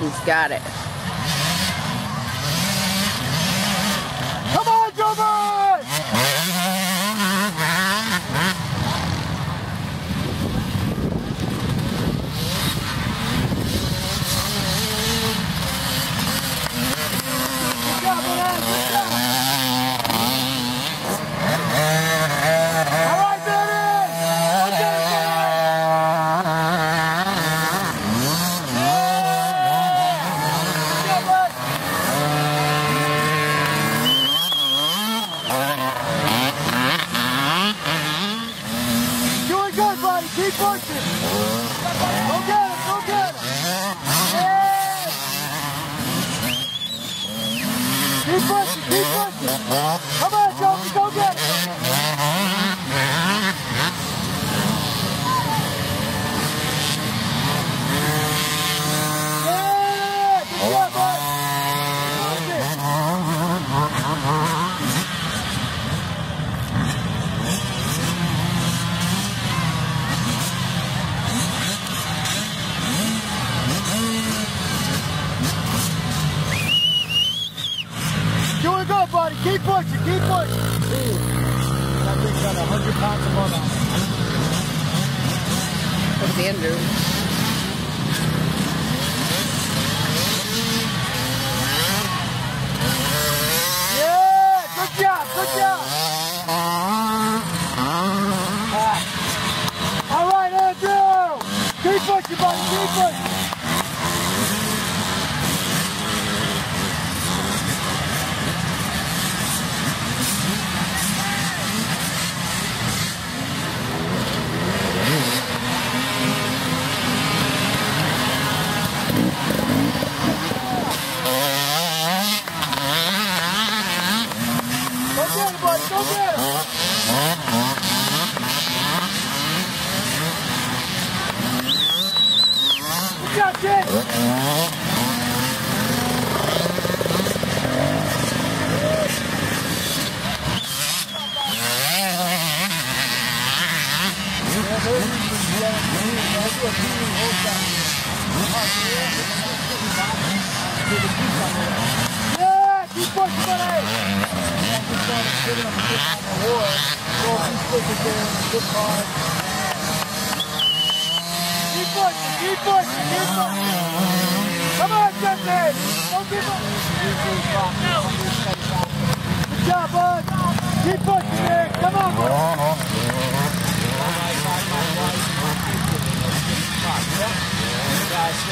He's got it. Keep pushing. Keep pushing. Come on, Joker. Go get him. Yeah. Good job, bud. Push it. Doing good, buddy. Keep pushing. Keep. That thing's got 100 pounds of mud on it. Andrew. Yeah, good job, good job. Ah. All right, Andrew. Keep pushing, buddy, keep pushing. Go get him, buddy, go get him. Good. Yeah, keep buddy. Keep keep pushing, keep pushing. Come on, Jesse. Don't give up. Good job, bud. Keep pushing, Nick. Come on, bud. Guys,